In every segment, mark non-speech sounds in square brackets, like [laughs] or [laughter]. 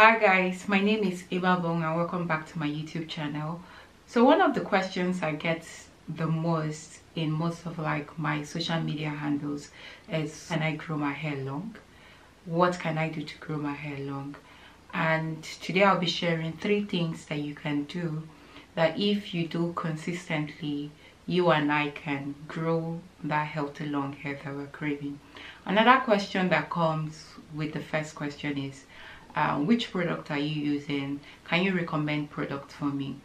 hi guys. My name is Eva Bong and welcome back to my YouTube channel. So one of the questions I get the most in most of like my social media handles is can I grow my hair long? What can I do to grow my hair long? And today I'll be sharing three things that you can do that if you do consistently you and I can grow that healthy long hair that we're craving. Another question that comes with the first question is, uh, which product are you using? Can you recommend product for me?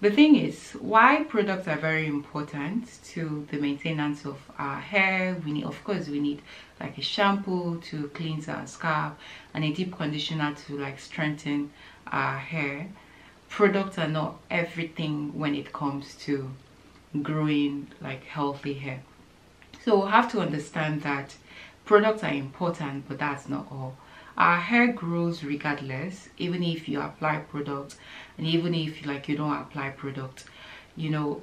The thing is, why products are very important to the maintenance of our hair. We need, of course, we need like a shampoo to cleanse our scalp and a deep conditioner to like strengthen our hair. Products are not everything when it comes to growing like healthy hair so we have to understand that products are important but that's not all our hair grows regardless even if you apply products and even if like you don't apply products you know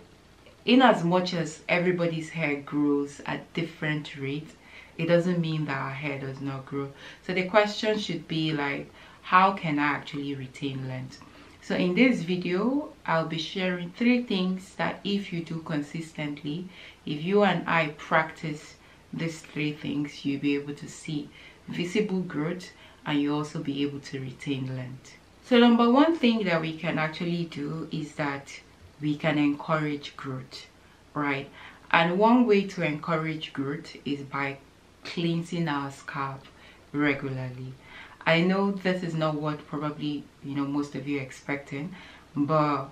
in as much as everybody's hair grows at different rates it doesn't mean that our hair does not grow. So the question should be like how can i actually retain length? So in this video i'll be sharing three things that if you do consistently if you and i practice these three things you'll be able to see visible growth and you also be able to retain length so number one thing that we can actually do is that we can encourage growth right? And one way to encourage growth is by cleansing our scalp regularly. I know this is not what probably, you know, most of you are expecting, but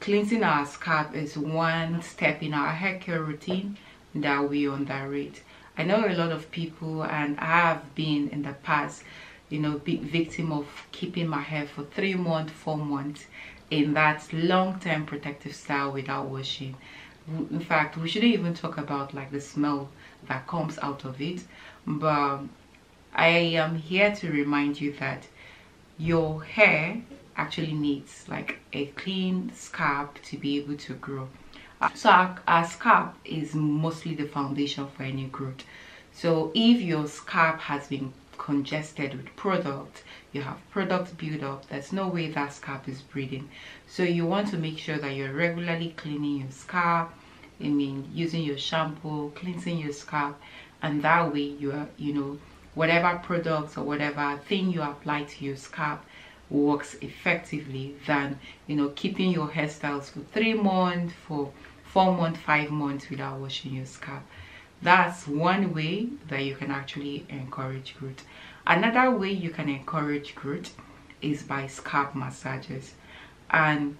cleansing our scalp is one step in our hair care routine that we underrate. I know a lot of people and I have been in the past, you know, big victim of keeping my hair for three months, four months in that long-term protective style without washing. In fact, we shouldn't even talk about like the smell that comes out of it, but I am here to remind you that your hair actually needs like a clean scalp to be able to grow. So our, our scalp is mostly the foundation for any growth. So if your scalp has been congested with product, you have product build up, there's no way that scalp is breathing. So you want to make sure that you're regularly cleaning your scalp, I mean using your shampoo, cleansing your scalp, and that way you are, you know, whatever products or whatever thing you apply to your scalp works effectively than you know keeping your hairstyles for three months for four months five months without washing your scalp. That's one way that you can actually encourage growth. Another way you can encourage growth is by scalp massages. And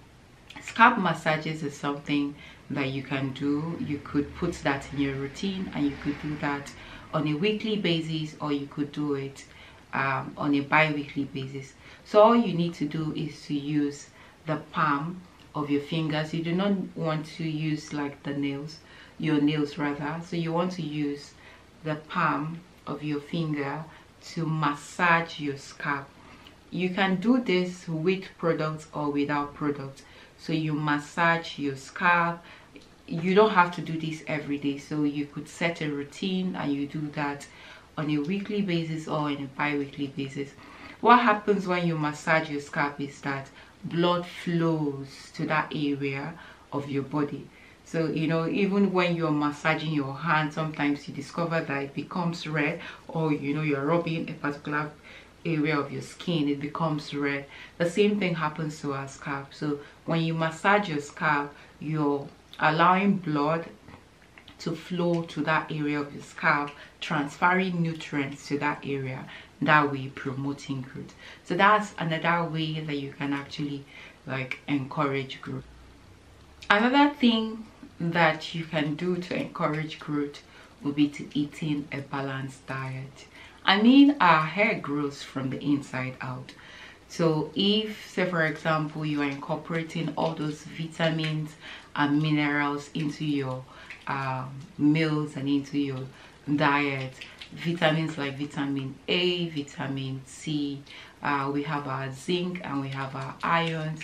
scalp massages is something that you can do. You could put that in your routine and you could do that on a weekly basis or you could do it um, on a bi-weekly basis so all you need to do is to use the palm of your fingers. You do not want to use like the nails your nails rather. So you want to use the palm of your finger to massage your scalp. You can do this with products or without products. So you massage your scalp. You don't have to do this every day. So you could set a routine and you do that on a weekly basis or on a bi-weekly basis what happens when you massage your scalp is that blood flows to that area of your body. So you know even when you're massaging your hand sometimes you discover that it becomes red or you know you're rubbing a particular area of your skin it becomes red. The same thing happens to our scalp. So when you massage your scalp you're allowing blood to flow to that area of your scalp transferring nutrients to that area that way promoting growth. So that's another way that you can actually like encourage growth. Another thing that you can do to encourage growth will be to eating a balanced diet. I mean our hair grows from the inside out. So if say for example you are incorporating all those vitamins and minerals into your um, meals and into your diet vitamins like vitamin a vitamin c uh, we have our zinc and we have our ions.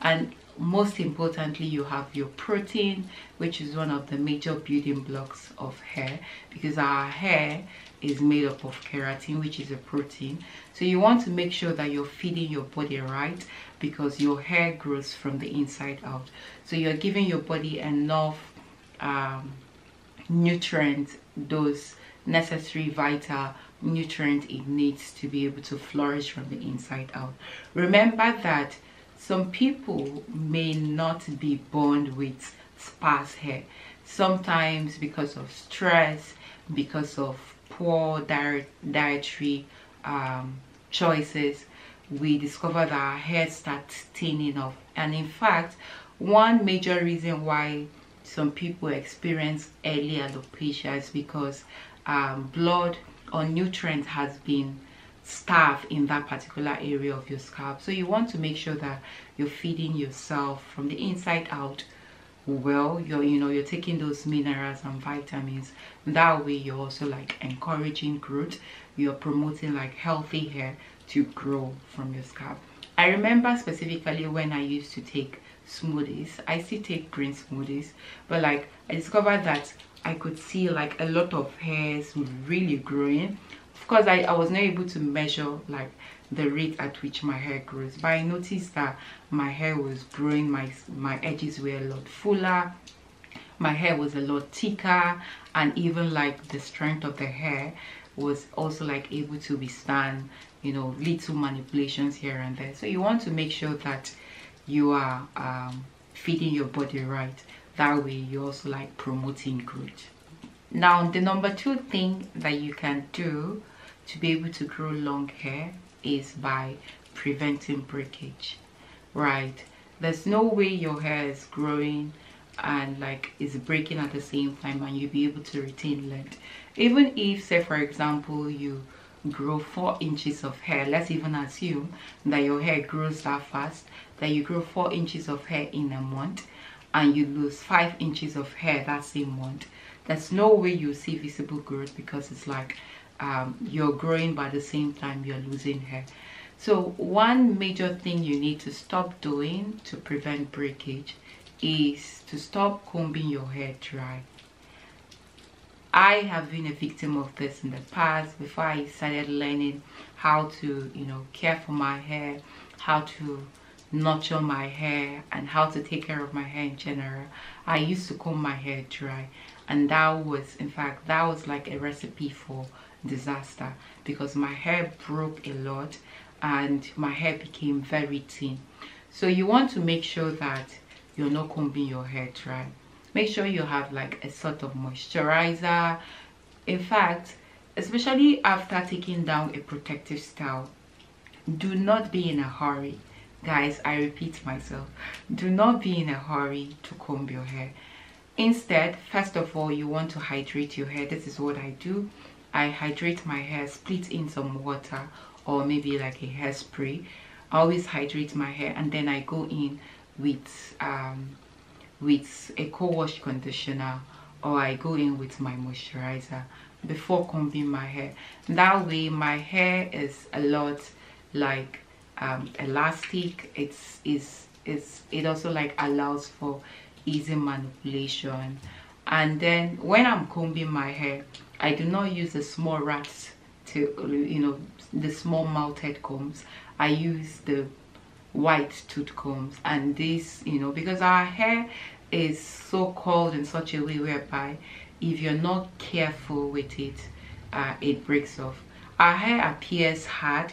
And most importantly you have your protein which is one of the major building blocks of hair because our hair is made up of keratin which is a protein. So you want to make sure that you're feeding your body right because your hair grows from the inside out. So you're giving your body enough um, nutrients those necessary vital nutrient it needs to be able to flourish from the inside out. Remember that some people may not be born with sparse hair. Sometimes because of stress because of poor diet, dietary um, choices we discover that our hair starts thinning off and in fact one major reason why some people experience early alopecia is because um, blood or nutrients has been starved in that particular area of your scalp. So you want to make sure that you're feeding yourself from the inside out well. You're you know you're taking those minerals and vitamins. That way you're also like encouraging growth. You're promoting like healthy hair to grow from your scalp. I remember specifically when i used to take smoothies. I still take green smoothies but like i discovered that i could see like a lot of hairs really growing. Of course I, I was not able to measure like the rate at which my hair grows but i noticed that my hair was growing my my edges were a lot fuller my hair was a lot thicker and even like the strength of the hair was also like able to withstand you know little manipulations here and there. So you want to make sure that you are um, feeding your body right that way you're also like promoting growth. Now the number two thing that you can do to be able to grow long hair is by preventing breakage right? There's no way your hair is growing and like is breaking at the same time and you'll be able to retain length. Even if say for example you grow four inches of hair let's even assume that your hair grows that fast that you grow four inches of hair in a month and you lose five inches of hair that same month. There's no way you see visible growth because it's like um, you're growing at the same time you're losing hair. So one major thing you need to stop doing to prevent breakage is to stop combing your hair dry. I have been a victim of this in the past before I started learning how to you know care for my hair how to nurture my hair and how to take care of my hair in general. I used to comb my hair dry and that was in fact that was like a recipe for disaster because my hair broke a lot and my hair became very thin. So you want to make sure that you're not combing your hair dry. Make sure you have like a sort of moisturizer. In fact especially after taking down a protective style do not be in a hurry guys i repeat myself do not be in a hurry to comb your hair instead first of all you want to hydrate your hair this is what i do I hydrate my hair, split in some water or maybe like a hairspray. I always hydrate my hair and then I go in with um, with a co-wash conditioner or I go in with my moisturizer before combing my hair. That way my hair is a lot like um, elastic. It's is it also like allows for easy manipulation. And then when I'm combing my hair, I do not use the small rats to, you know, the small mounted combs. I use the wide tooth combs and this, you know, because our hair is so cold in such a way whereby if you're not careful with it, uh, it breaks off. Our hair appears hard,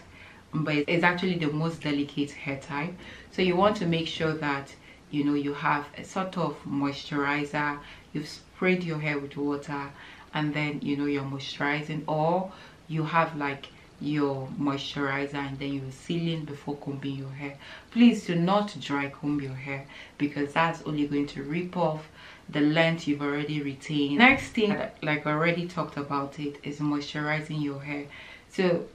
but it's actually the most delicate hair type. So you want to make sure that, you know, you have a sort of moisturizer, you've sprayed your hair with water and then you know you're moisturizing or you have like your moisturizer and then you're sealing before combing your hair. Please do not dry comb your hair because that's only going to rip off the length you've already retained. Next thing like already talked about it is moisturizing your hair. So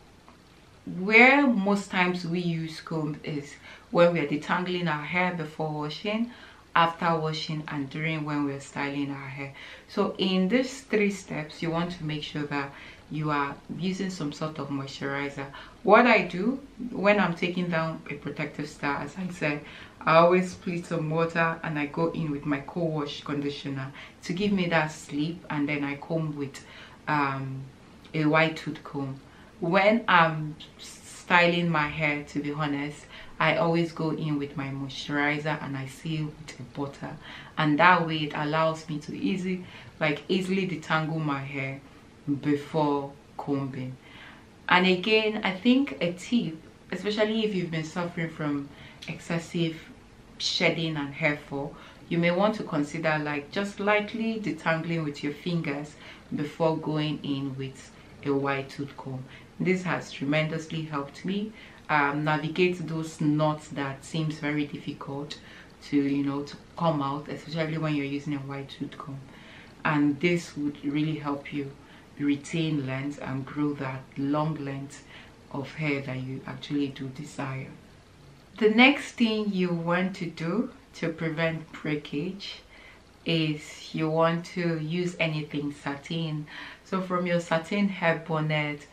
where most times we use comb is when we're detangling our hair before washing after washing and during when we're styling our hair. So in these three steps you want to make sure that you are using some sort of moisturizer. What i do when i'm taking down a protective style as i said i always split some water and i go in with my co-wash conditioner to give me that sleep and then i comb with um, a wide tooth comb when i'm styling my hair to be honest I always go in with my moisturizer and I seal with a butter. And that way it allows me to easy like easily detangle my hair before combing. And again I think a tip especially if you've been suffering from excessive shedding and hair fall you may want to consider like just lightly detangling with your fingers before going in with a wide tooth comb this has tremendously helped me um, navigate those knots that seems very difficult to you know to come out especially when you're using a wide tooth comb. And this would really help you retain length and grow that long length of hair that you actually do desire. The next thing you want to do to prevent breakage is you want to use anything satin. So from your satin hair bonnet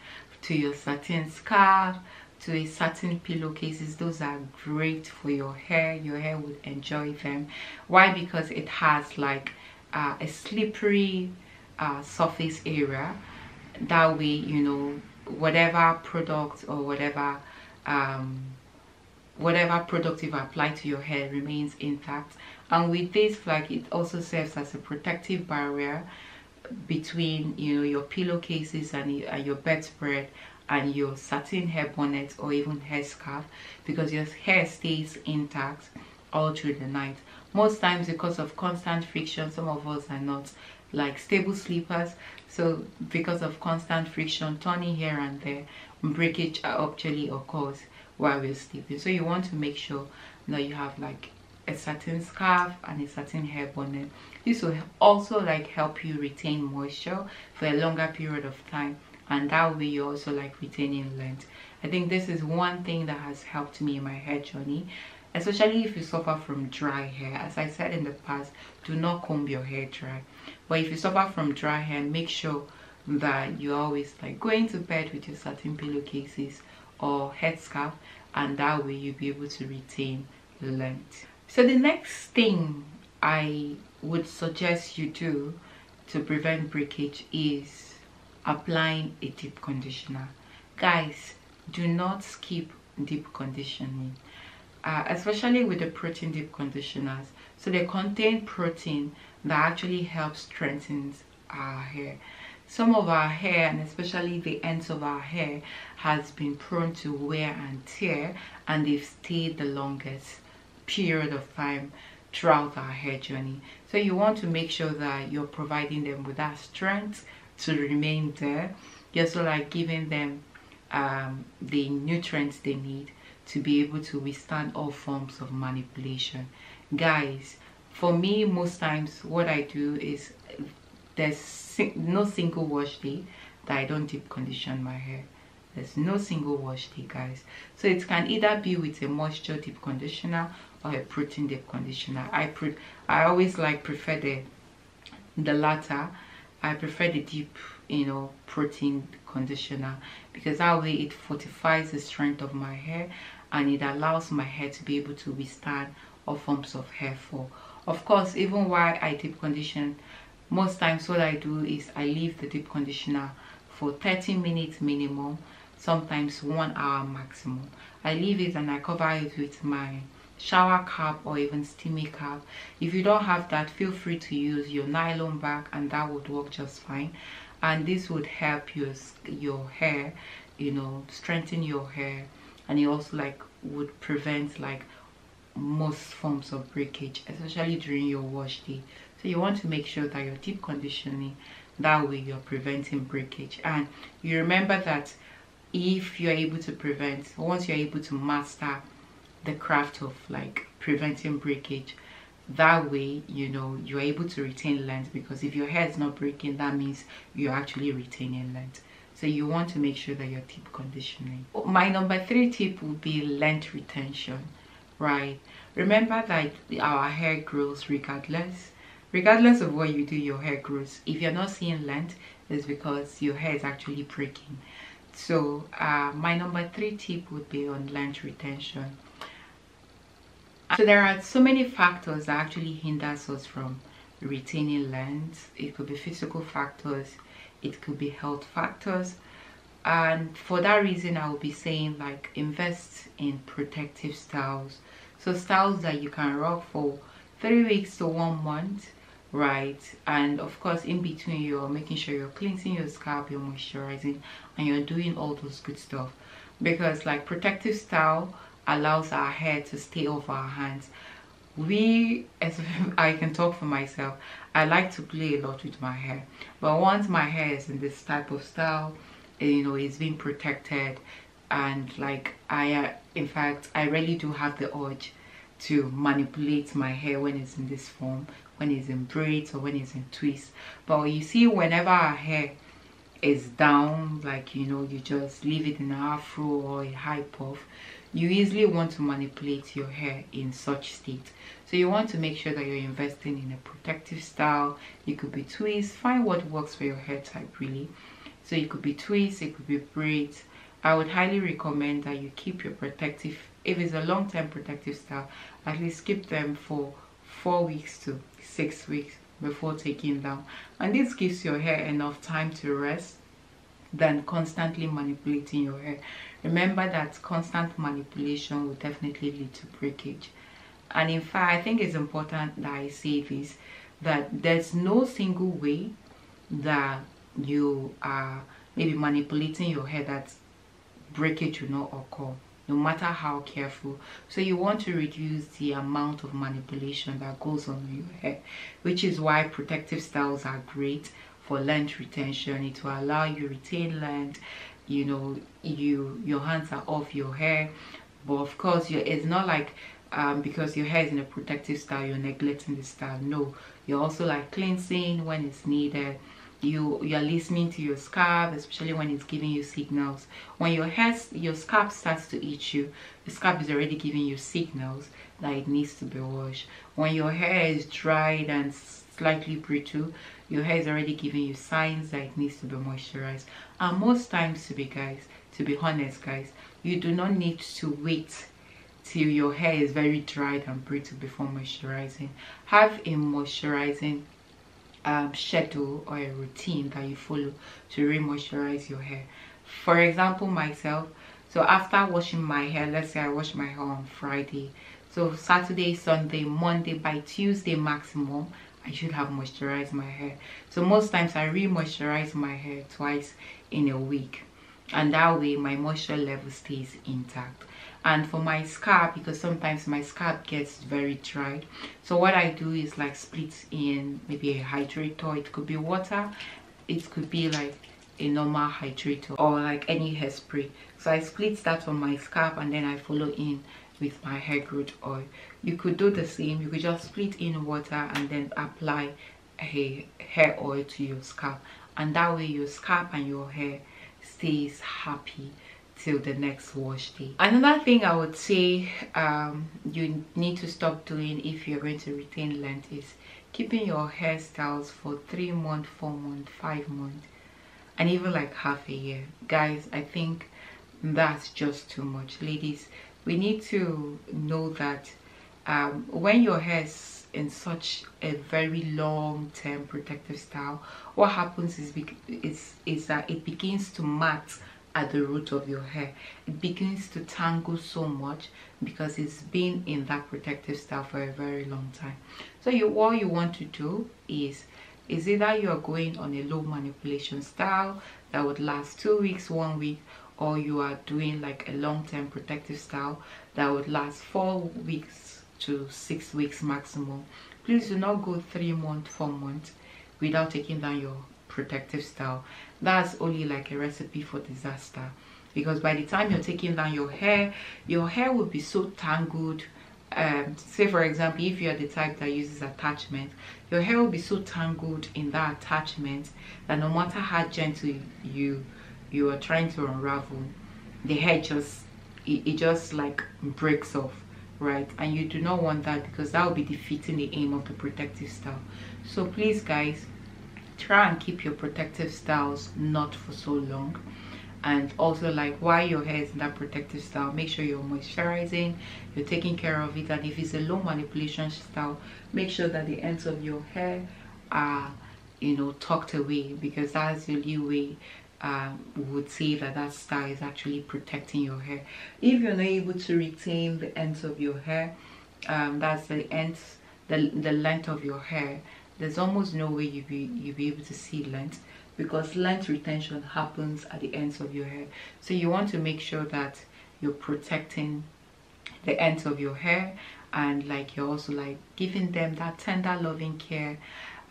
to your satin scarf to a satin pillowcases. Those are great for your hair. Your hair would enjoy them. Why? Because it has like uh, a slippery uh, surface area. That way you know whatever product or whatever um, whatever product you've applied to your hair remains intact. And with this like it also serves as a protective barrier between you know your pillowcases and, and your bedspread and your satin hair bonnet or even hair scarf because your hair stays intact all through the night. Most times because of constant friction some of us are not like stable sleepers. So because of constant friction turning here and there breakage actually occurs while we're sleeping. So you want to make sure that you have like a satin scarf and a satin hair bonnet this will also like help you retain moisture for a longer period of time and that way you're also like retaining length. I think this is one thing that has helped me in my hair journey especially if you suffer from dry hair. As i said in the past do not comb your hair dry. But if you suffer from dry hair make sure that you're always like going to bed with your satin pillowcases or headscarf and that way you'll be able to retain length. So the next thing i would suggest you do to prevent breakage is applying a deep conditioner. Guys do not skip deep conditioning uh, especially with the protein deep conditioners. So they contain protein that actually helps strengthen our hair. Some of our hair and especially the ends of our hair has been prone to wear and tear and they've stayed the longest period of time throughout our hair journey. So you want to make sure that you're providing them with that strength to remain there you're also like giving them um, the nutrients they need to be able to withstand all forms of manipulation. Guys for me most times what i do is there's no single wash day that i don't deep condition my hair. There's no single wash day guys. So it can either be with a moisture deep conditioner a protein deep conditioner i pre i always like prefer the the latter I prefer the deep, you know, protein conditioner because that way it fortifies the strength of my hair and it allows my hair to be able to withstand all forms of hair fall. Of course, even while I deep condition, most times what I do is I leave the deep conditioner for 30 minutes minimum, sometimes one hour maximum. I leave it and I cover it with my shower cap or even steamy cap. If you don't have that feel free to use your nylon bag and that would work just fine. And this would help your your hair you know strengthen your hair. And it also like would prevent like most forms of breakage especially during your wash day. So you want to make sure that you're deep conditioning that way you're preventing breakage. And you remember that if you're able to prevent once you're able to master the craft of like preventing breakage that way you know you're able to retain length because if your hair is not breaking that means you're actually retaining length. So you want to make sure that you're deep conditioning. My number three tip would be length retention right? Remember that our hair grows regardless. Regardless of what you do your hair grows. If you're not seeing length it's because your hair is actually breaking. So uh, my number three tip would be on length retention so there are so many factors that actually hinders us from retaining length it could be physical factors it could be health factors. And for that reason i will be saying like invest in protective styles. So styles that you can rock for three weeks to one month right? And of course in between you're making sure you're cleansing your scalp you're moisturizing and you're doing all those good stuff. Because like protective style allows our hair to stay off our hands. We as [laughs] i can talk for myself i like to play a lot with my hair. But once my hair is in this type of style you know it's being protected and like i uh, in fact i really do have the urge to manipulate my hair when it's in this form when it's in braids or when it's in twists. But you see whenever our hair is down like you know you just leave it in an afro or a high puff you easily want to manipulate your hair in such state. So you want to make sure that you're investing in a protective style. You could be twists find what works for your hair type really. So it could be twists it could be braids. I would highly recommend that you keep your protective if it's a long-term protective style at least keep them for four weeks to six weeks before taking down. And this gives your hair enough time to rest than constantly manipulating your hair remember that constant manipulation will definitely lead to breakage. And in fact i think it's important that i say this that there's no single way that you are maybe manipulating your hair that breakage will not occur no matter how careful. So you want to reduce the amount of manipulation that goes on your hair which is why protective styles are great for length retention. It will allow you retain length you know you your hands are off your hair. But of course it's not like um, because your hair is in a protective style you're neglecting the style. No you're also like cleansing when it's needed. You you're listening to your scalp especially when it's giving you signals. When your hair your scalp starts to itch you the scalp is already giving you signals that it needs to be washed. When your hair is dried and slightly brittle your hair is already giving you signs that it needs to be moisturized. And most times to be guys to be honest guys you do not need to wait till your hair is very dried and brittle before moisturizing. Have a moisturizing um, schedule or a routine that you follow to re-moisturize your hair. For example myself so after washing my hair let's say i wash my hair on friday so saturday sunday monday by tuesday maximum i should have moisturized my hair. So most times i re-moisturize my hair twice in a week. And that way my moisture level stays intact. And for my scalp because sometimes my scalp gets very dry. So what i do is like split in maybe a hydrator. It could be water. It could be like a normal hydrator or like any hairspray. So i split that on my scalp and then i follow in with my hair growth oil. You could do the same. You could just split in water and then apply a hair oil to your scalp. And that way your scalp and your hair stays happy till the next wash day. Another thing i would say um, you need to stop doing if you're going to retain length is keeping your hairstyles for three months four months five months and even like half a year. Guys i think that's just too much. Ladies we need to know that um, when your hair is in such a very long term protective style what happens is, is, is that it begins to mat at the root of your hair. It begins to tangle so much because it's been in that protective style for a very long time. So you what you want to do is is either you're going on a low manipulation style that would last two weeks one week or you are doing like a long-term protective style that would last four weeks to six weeks maximum please do not go three months four months without taking down your protective style. That's only like a recipe for disaster because by the time you're taking down your hair your hair will be so tangled. Um, say for example if you're the type that uses attachment your hair will be so tangled in that attachment that no matter how gentle you you are trying to unravel the hair just it, it just like breaks off right? And you do not want that because that will be defeating the aim of the protective style. So please guys try and keep your protective styles not for so long. And also like while your hair is in that protective style make sure you're moisturizing you're taking care of it. And if it's a low manipulation style make sure that the ends of your hair are you know tucked away because that's the only way um, would say that that style is actually protecting your hair. If you're not able to retain the ends of your hair um, that's the ends the, the length of your hair there's almost no way you be you be able to see length because length retention happens at the ends of your hair. So you want to make sure that you're protecting the ends of your hair and like you're also like giving them that tender loving care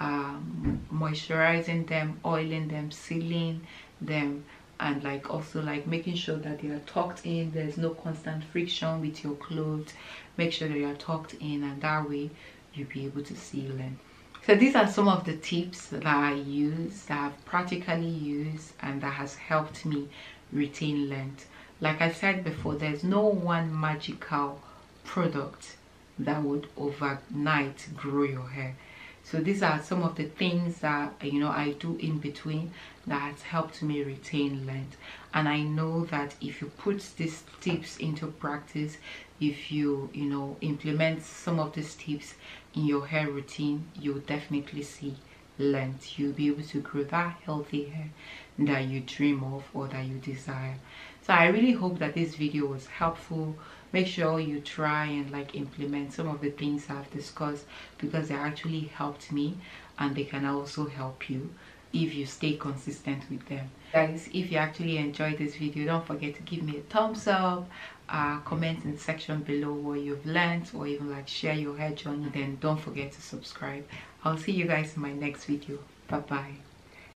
um, moisturizing them oiling them sealing them and like also like making sure that they are tucked in. There's no constant friction with your clothes. Make sure that you are tucked in and that way you'll be able to seal them. So these are some of the tips that i use that i've practically used and that has helped me retain length. Like i said before there's no one magical product that would overnight grow your hair so these are some of the things that you know i do in between that helped me retain length. And i know that if you put these tips into practice if you you know implement some of these tips in your hair routine you'll definitely see length. You'll be able to grow that healthy hair that you dream of or that you desire. So i really hope that this video was helpful make sure you try and like implement some of the things i've discussed because they actually helped me and they can also help you if you stay consistent with them. Guys if you actually enjoyed this video don't forget to give me a thumbs up uh, comment in the section below what you've learned or even like share your hair journey. Then don't forget to subscribe. I'll see you guys in my next video. Bye bye